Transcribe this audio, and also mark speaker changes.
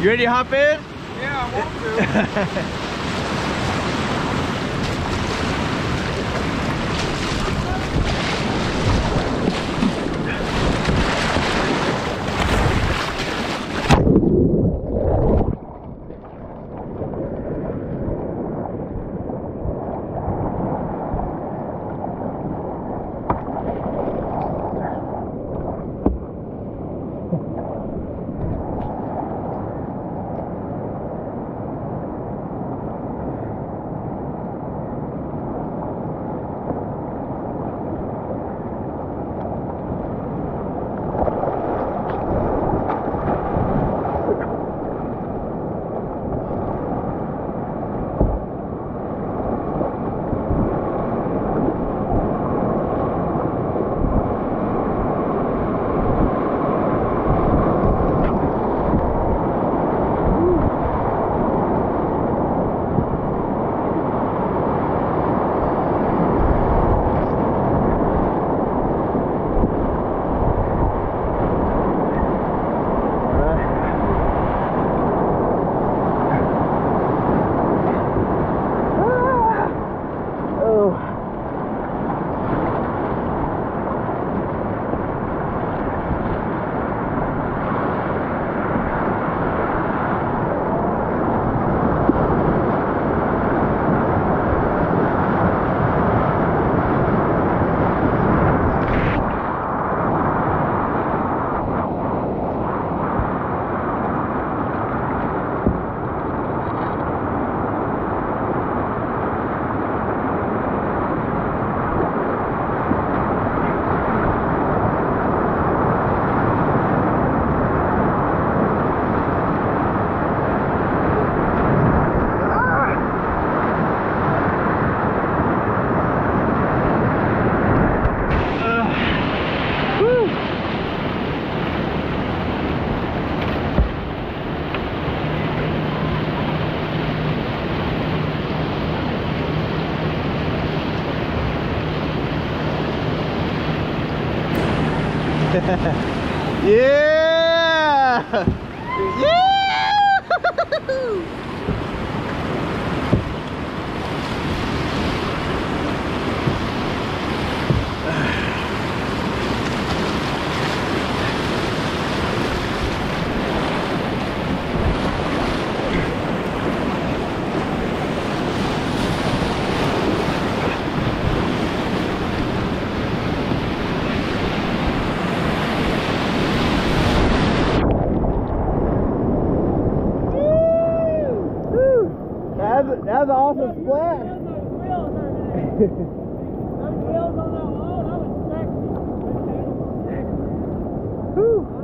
Speaker 1: You ready to hop in?
Speaker 2: Yeah, I want to.
Speaker 1: yeah! Yeah! That was, that was an awesome splat. Whew.